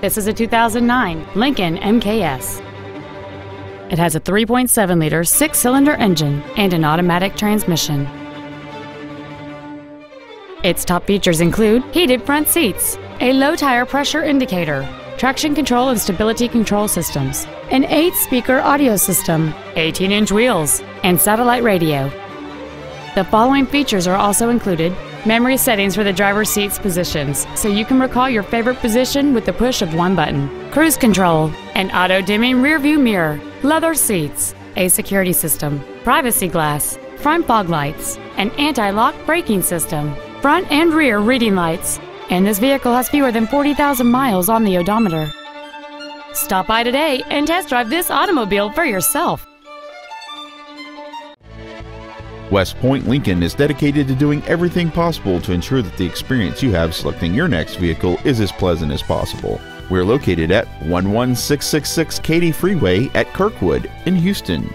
This is a 2009 Lincoln MKS. It has a 3.7 liter six cylinder engine and an automatic transmission. Its top features include heated front seats, a low tire pressure indicator, traction control and stability control systems, an 8 speaker audio system, 18 inch wheels, and satellite radio. The following features are also included memory settings for the driver's seat's positions, so you can recall your favorite position with the push of one button, cruise control, an auto dimming rearview mirror, leather seats, a security system, privacy glass, front fog lights, an anti lock braking system, front and rear reading lights, and this vehicle has fewer than 40,000 miles on the odometer. Stop by today and test drive this automobile for yourself. West Point Lincoln is dedicated to doing everything possible to ensure that the experience you have selecting your next vehicle is as pleasant as possible. We're located at 11666 Katy Freeway at Kirkwood in Houston.